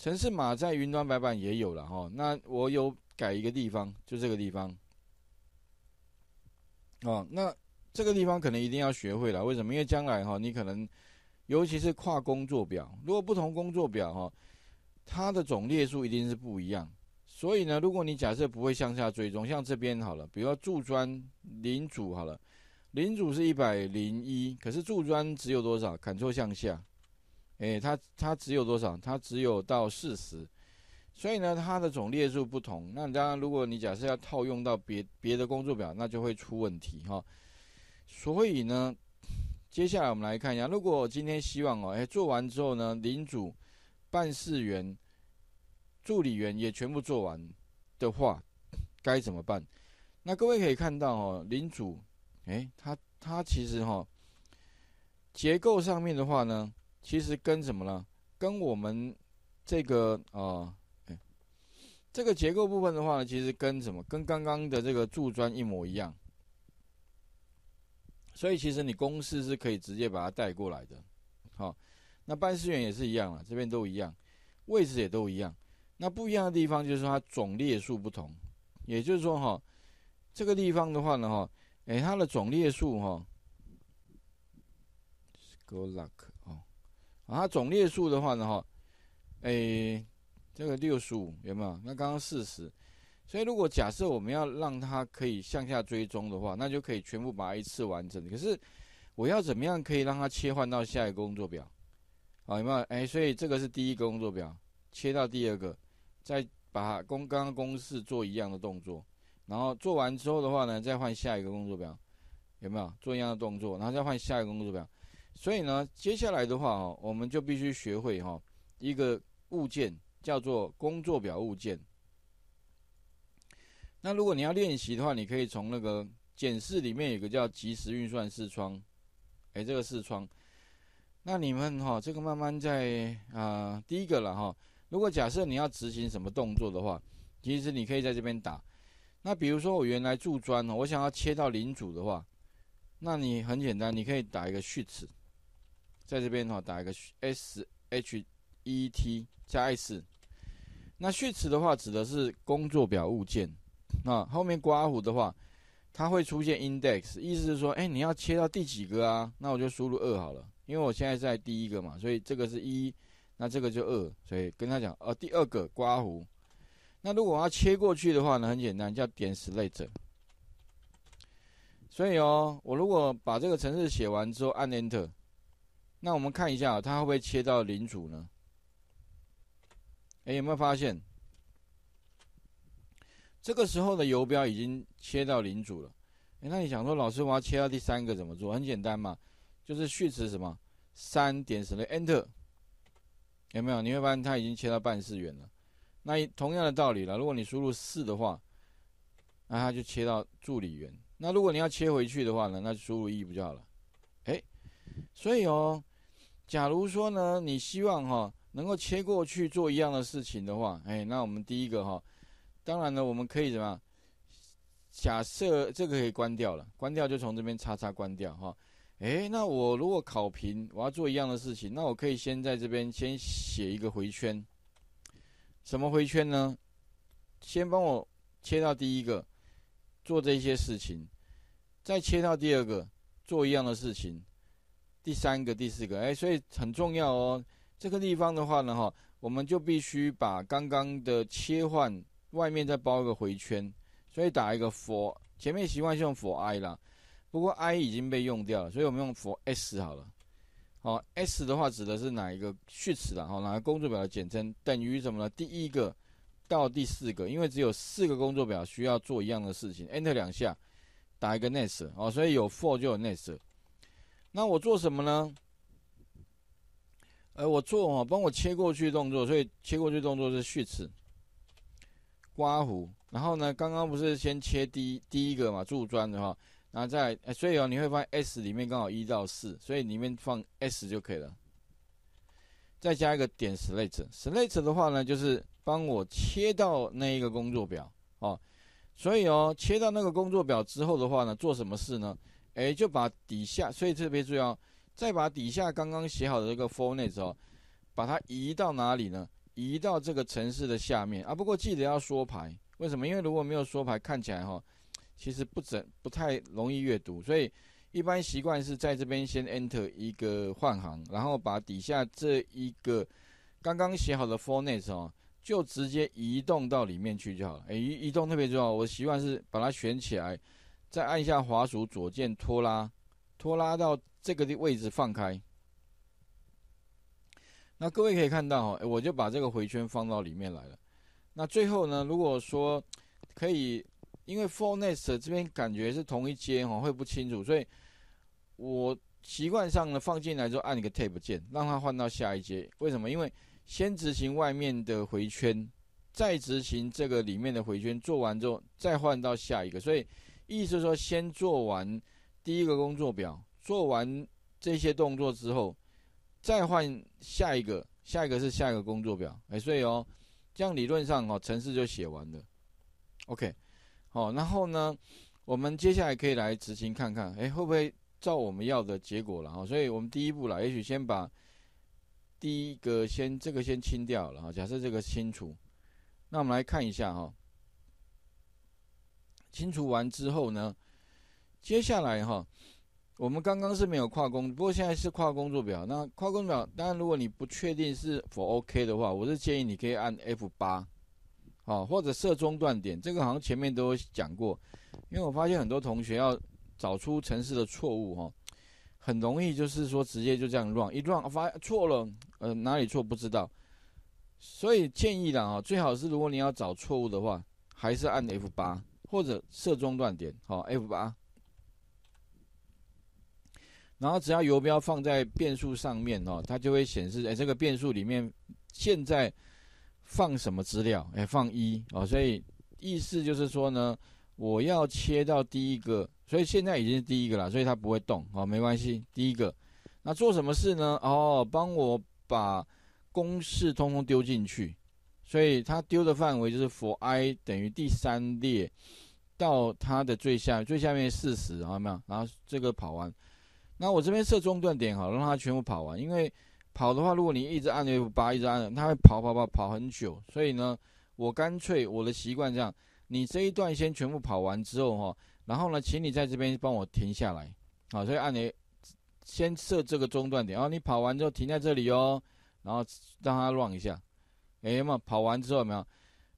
城市码在云端白板也有了哈。那我有改一个地方，就这个地方。哦，那这个地方可能一定要学会了，为什么？因为将来哈，你可能尤其是跨工作表，如果不同工作表哈，它的总列数一定是不一样。所以呢，如果你假设不会向下追踪，像这边好了，比如说柱砖零组好了，零组是一百零一，可是柱砖只有多少？砍错向下，诶，它它只有多少？它只有到四十。所以呢，它的总列数不同。那当然，如果你假设要套用到别别的工作表，那就会出问题哈。所以呢，接下来我们来看一下，如果今天希望哦，哎，做完之后呢，领主、办事员、助理员也全部做完的话，该怎么办？那各位可以看到哦，领主，哎，他他其实哈，结构上面的话呢，其实跟什么呢？跟我们这个啊。这个结构部分的话呢，其实跟什么？跟刚刚的这个柱砖一模一样。所以其实你公式是可以直接把它带过来的。好，那办事员也是一样了，这边都一样，位置也都一样。那不一样的地方就是它总列数不同。也就是说哈，这个地方的话呢哈，哎，它的总列数哈，Good luck，啊，它总列数的话呢哈，哎。这个六十五有没有？那刚刚四十，所以如果假设我们要让它可以向下追踪的话，那就可以全部把它一次完成。可是我要怎么样可以让它切换到下一个工作表？好，有没有？哎，所以这个是第一个工作表，切到第二个，再把公刚刚公式做一样的动作，然后做完之后的话呢，再换下一个工作表，有没有？做一样的动作，然后再换下一个工作表。所以呢，接下来的话哦，我们就必须学会哈一个物件。叫做工作表物件。那如果你要练习的话，你可以从那个检视里面有个叫即时运算视窗，哎，这个视窗。那你们哈，这个慢慢在啊，第一个了哈。如果假设你要执行什么动作的话，其实你可以在这边打。那比如说我原来铸砖，我想要切到零组的话，那你很简单，你可以打一个序词在这边哈打一个 S H E T 加 S。那序词的话，指的是工作表物件。那后面刮胡的话，它会出现 index，意思是说，哎，你要切到第几个啊？那我就输入二好了，因为我现在在第一个嘛，所以这个是一，那这个就二，所以跟他讲，呃，第二个刮胡。那如果我要切过去的话呢，很简单，叫点 select。所以哦，我如果把这个程式写完之后按 enter，那我们看一下，它会不会切到零组呢？哎，有没有发现，这个时候的游标已经切到零组了？哎，那你想说，老师我要切到第三个怎么做？很简单嘛，就是序词什么三点什么 enter，有没有？你会发现它已经切到办事员了。那同样的道理了，如果你输入四的话，那它就切到助理员。那如果你要切回去的话呢，那就输入一不就好了？哎，所以哦，假如说呢，你希望哈。能够切过去做一样的事情的话，哎，那我们第一个哈，当然呢，我们可以怎么样？假设这个可以关掉了，关掉就从这边叉叉关掉哈。哎，那我如果考评，我要做一样的事情，那我可以先在这边先写一个回圈。什么回圈呢？先帮我切到第一个，做这些事情，再切到第二个，做一样的事情，第三个、第四个，哎，所以很重要哦。这个地方的话呢，哈，我们就必须把刚刚的切换外面再包一个回圈，所以打一个 for，前面习惯是用 for i 啦，不过 i 已经被用掉了，所以我们用 for s 好了。好，s 的话指的是哪一个序词啦？好，哪个工作表的简称？等于什么呢？第一个到第四个，因为只有四个工作表需要做一样的事情，enter 两下，打一个 next，哦，所以有 for 就有 next。那我做什么呢？呃，我做哦，帮我切过去动作，所以切过去动作是序词，刮胡。然后呢，刚刚不是先切第一第一个嘛，柱砖的话，然后再，所以哦，你会发现 S 里面刚好一到四，所以里面放 S 就可以了。再加一个点 select，select 的话呢，就是帮我切到那一个工作表哦。所以哦，切到那个工作表之后的话呢，做什么事呢？哎，就把底下，所以特别重要。再把底下刚刚写好的这个 for net 哦，把它移到哪里呢？移到这个城市的下面啊。不过记得要缩排，为什么？因为如果没有缩排，看起来哈，其实不整不太容易阅读，所以一般习惯是在这边先 enter 一个换行，然后把底下这一个刚刚写好的 for net 哦，就直接移动到里面去就好了。诶，移移动特别重要，我习惯是把它选起来，再按下滑鼠左键拖拉，拖拉到这个的位置放开。那各位可以看到哈，我就把这个回圈放到里面来了。那最后呢，如果说可以，因为 For Nest 这边感觉是同一阶哈，会不清楚，所以我习惯上呢放进来之后按一个 Tab 键，让它换到下一阶。为什么？因为先执行外面的回圈，再执行这个里面的回圈，做完之后再换到下一个。所以意思说，先做完第一个工作表，做完这些动作之后。再换下一个，下一个是下一个工作表，哎，所以哦，这样理论上哦，程式就写完了，OK，好，然后呢，我们接下来可以来执行看看，哎，会不会照我们要的结果了哈？所以我们第一步了，也许先把第一个先这个先清掉了哈，假设这个清除，那我们来看一下哈，清除完之后呢，接下来哈。我们刚刚是没有跨工，不过现在是跨工作表。那跨工作表，当然如果你不确定是否 OK 的话，我是建议你可以按 F 八，好，或者设中断点。这个好像前面都有讲过，因为我发现很多同学要找出城市的错误，哈，很容易就是说直接就这样乱一乱，发错了，呃，哪里错不知道。所以建议的啊，最好是如果你要找错误的话，还是按 F 八或者设中断点，好，F 八。然后只要游标放在变数上面哦，它就会显示，哎，这个变数里面现在放什么资料？哎，放一哦，所以意思就是说呢，我要切到第一个，所以现在已经是第一个了，所以它不会动哦，没关系。第一个，那做什么事呢？哦，帮我把公式通通丢进去，所以它丢的范围就是 for i 等于第三列到它的最下最下面四十，好没有？然后这个跑完。那我这边设中断点好，让它全部跑完。因为跑的话，如果你一直按 F 八，一直按，它会跑跑跑跑很久。所以呢，我干脆我的习惯这样：你这一段先全部跑完之后哈，然后呢，请你在这边帮我停下来。好，所以按你先设这个中断点，然后你跑完之后停在这里哦，然后让它乱一下。哎嘛，跑完之后没有？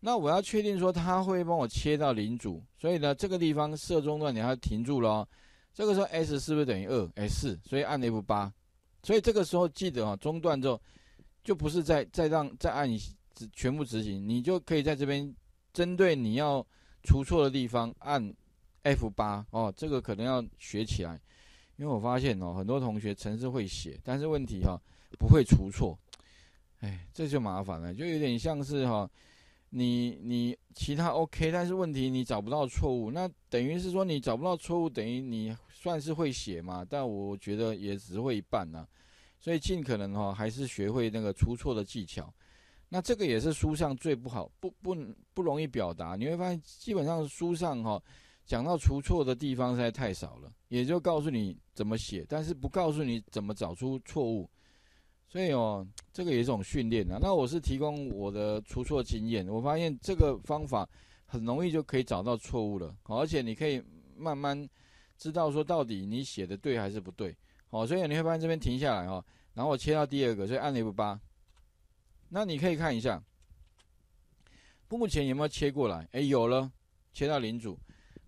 那我要确定说它会帮我切到零组，所以呢，这个地方设中断你要停住了。这个时候 s 是不是等于二 s？所以按 F 八，所以这个时候记得啊，中断之后就不是再再让再按执全部执行，你就可以在这边针对你要出错的地方按 F 八哦，这个可能要学起来，因为我发现哦，很多同学程式会写，但是问题哈不会出错，哎，这就麻烦了，就有点像是哈。你你其他 OK，但是问题你找不到错误，那等于是说你找不到错误，等于你算是会写嘛？但我觉得也只会一半呢，所以尽可能哈还是学会那个出错的技巧。那这个也是书上最不好不不不容易表达，你会发现基本上书上哈讲到出错的地方实在太少了，也就告诉你怎么写，但是不告诉你怎么找出错误。所以哦，这个也是一种训练啊。那我是提供我的出错经验，我发现这个方法很容易就可以找到错误了，而且你可以慢慢知道说到底你写的对还是不对。好，所以你会发现这边停下来哈，然后我切到第二个，所以按 F 八。那你可以看一下，目前有没有切过来？哎，有了，切到零组。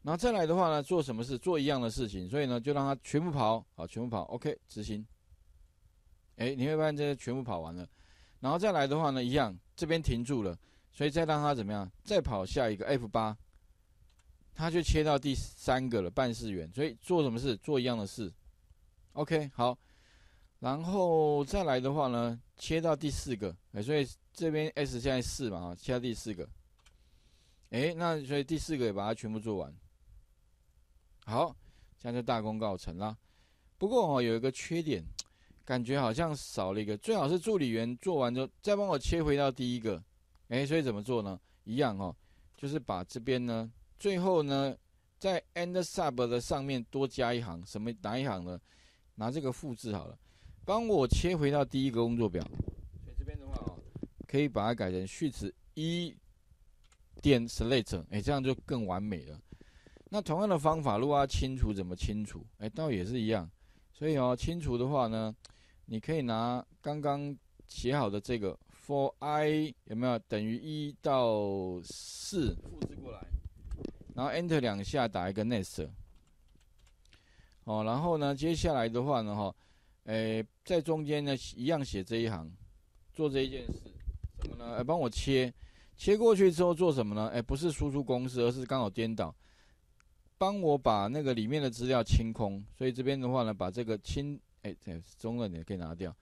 然后再来的话呢，做什么事？做一样的事情，所以呢，就让它全部跑，啊，全部跑，OK，执行。哎，你会发现这些全部跑完了，然后再来的话呢，一样这边停住了，所以再让它怎么样？再跑下一个 F 八，它就切到第三个了，办事员。所以做什么事？做一样的事。OK，好，然后再来的话呢，切到第四个。哎，所以这边 S 现在四嘛，啊，切到第四个。哎，那所以第四个也把它全部做完。好，这样就大功告成了。不过哦，有一个缺点。感觉好像少了一个，最好是助理员做完之后再帮我切回到第一个，哎，所以怎么做呢？一样哦，就是把这边呢，最后呢，在 end sub 的上面多加一行，什么哪一行呢？拿这个复制好了，帮我切回到第一个工作表。所以这边的话哦，可以把它改成序词一点 select，哎，这样就更完美了。那同样的方法，如果要清除，怎么清除？哎，倒也是一样。所以哦，清除的话呢，你可以拿刚刚写好的这个 for i 有没有等于一到四，复制过来，然后 enter 两下，打一个 next。哦，然后呢，接下来的话呢，哈，诶，在中间呢，一样写这一行，做这一件事，什么呢？哎，帮我切，切过去之后做什么呢？哎，不是输出公式，而是刚好颠倒。帮我把那个里面的资料清空，所以这边的话呢，把这个清，哎，这中了点可以拿掉，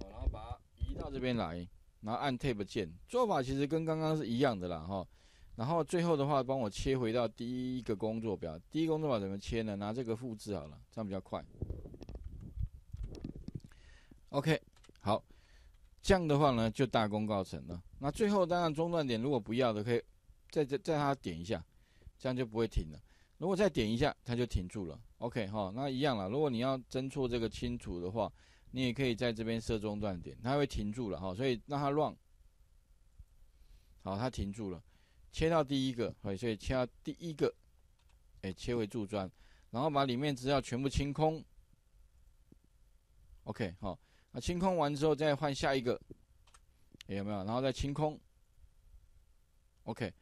然后把它移到这边来，然后按 Tab 键，做法其实跟刚刚是一样的啦，哈。然后最后的话，帮我切回到第一个工作表，第一工作表怎么切呢？拿这个复制好了，这样比较快。OK，好，这样的话呢，就大功告成了。那最后当然中断点如果不要的，可以再再再它点一下，这样就不会停了。如果再点一下，它就停住了。OK 哈，那一样了。如果你要侦错这个清除的话，你也可以在这边设中断点，它会停住了哈。所以让它 run，好，它停住了。切到第一个，所以切到第一个，哎，切回柱砖，然后把里面资料全部清空。OK 好，那清空完之后再换下一个，有没有？然后再清空。OK，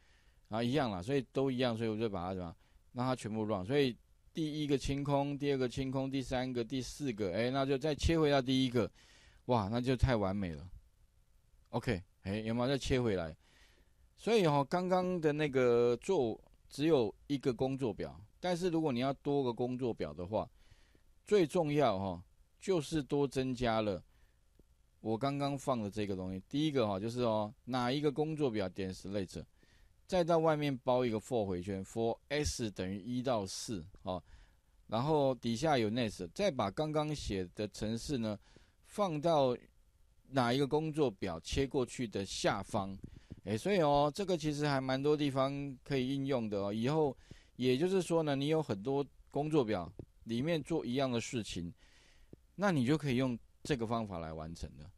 啊一样了，所以都一样，所以我就把它什么？让它全部乱，所以第一个清空，第二个清空，第三个、第四个，哎，那就再切回到第一个，哇，那就太完美了。OK，哎，有没有再切回来？所以哈，刚刚的那个做只有一个工作表，但是如果你要多个工作表的话，最重要哈，就是多增加了我刚刚放的这个东西。第一个哈，就是哦，哪一个工作表点 select。再到外面包一个 for 回圈，for s 等于一到四，哦，然后底下有 next，再把刚刚写的程式呢放到哪一个工作表切过去的下方，哎，所以哦，这个其实还蛮多地方可以应用的哦。以后也就是说呢，你有很多工作表里面做一样的事情，那你就可以用这个方法来完成的。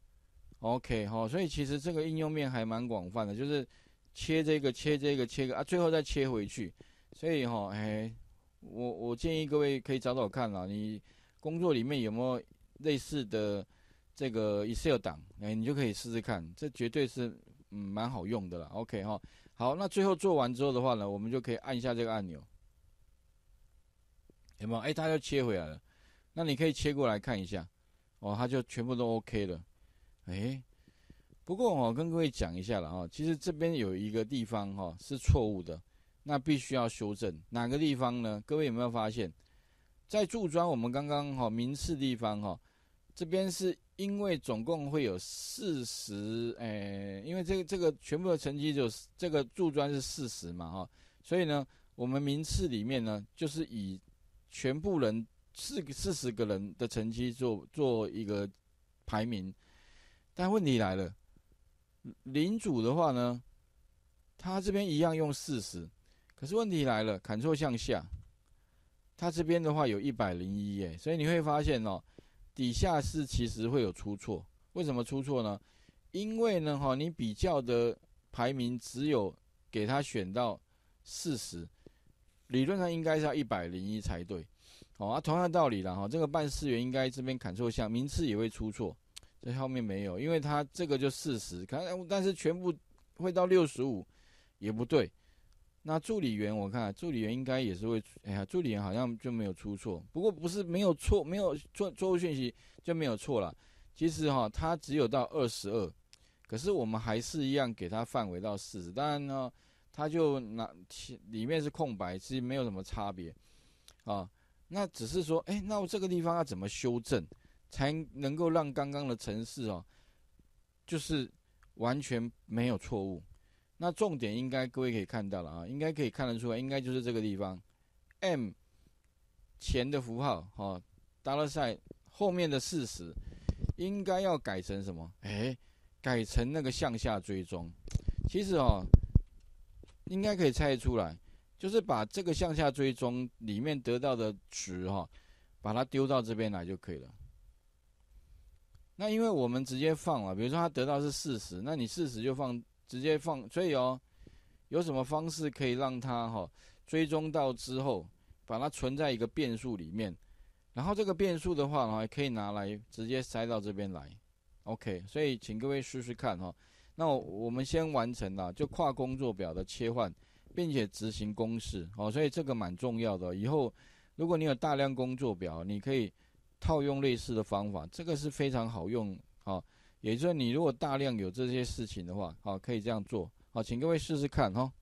OK，好，所以其实这个应用面还蛮广泛的，就是。切这个，切这个，切个啊，最后再切回去。所以哈，哎，我我建议各位可以找找看啊，你工作里面有没有类似的这个 Excel 档，哎，你就可以试试看，这绝对是嗯蛮好用的了。OK 哈，好，那最后做完之后的话呢，我们就可以按一下这个按钮，有没有？哎，它就切回来了。那你可以切过来看一下，哦，它就全部都 OK 了，哎。不过我跟各位讲一下了哈，其实这边有一个地方哈是错误的，那必须要修正。哪个地方呢？各位有没有发现，在柱砖我们刚刚哈名次地方哈，这边是因为总共会有四十，诶，因为这个这个全部的成绩就是这个柱砖是四十嘛哈，所以呢，我们名次里面呢就是以全部人四四十个人的成绩做做一个排名，但问题来了。领主的话呢，他这边一样用四十，可是问题来了，砍错向下，他这边的话有一百零一耶，所以你会发现哦，底下是其实会有出错，为什么出错呢？因为呢哈，你比较的排名只有给他选到四十，理论上应该是要一百零一才对，哦啊，同样道理了哈，这个办事员应该这边砍错项，名次也会出错。这后面没有，因为它这个就四十，看，但是全部会到六十五，也不对。那助理员我看助理员应该也是会，哎呀，助理员好像就没有出错。不过不是没有错，没有错错误讯息就没有错了。其实哈，它只有到二十二，可是我们还是一样给它范围到四十。当然呢，它就拿里面是空白，其实没有什么差别啊。那只是说，哎，那我这个地方要怎么修正？才能够让刚刚的城市哦，就是完全没有错误。那重点应该各位可以看到了啊，应该可以看得出来，应该就是这个地方，M 前的符号哈，达勒赛后面的四十，应该要改成什么？哎，改成那个向下追踪。其实哦，应该可以猜得出来，就是把这个向下追踪里面得到的值哈，把它丢到这边来就可以了。那因为我们直接放了，比如说他得到是四十，那你四十就放直接放，所以哦，有什么方式可以让他哈追踪到之后，把它存在一个变数里面，然后这个变数的话呢，可以拿来直接塞到这边来，OK，所以请各位试试看哈。那我们先完成了就跨工作表的切换，并且执行公式哦，所以这个蛮重要的。以后如果你有大量工作表，你可以。套用类似的方法，这个是非常好用，啊，也就是你如果大量有这些事情的话，啊，可以这样做，好，请各位试试看哈。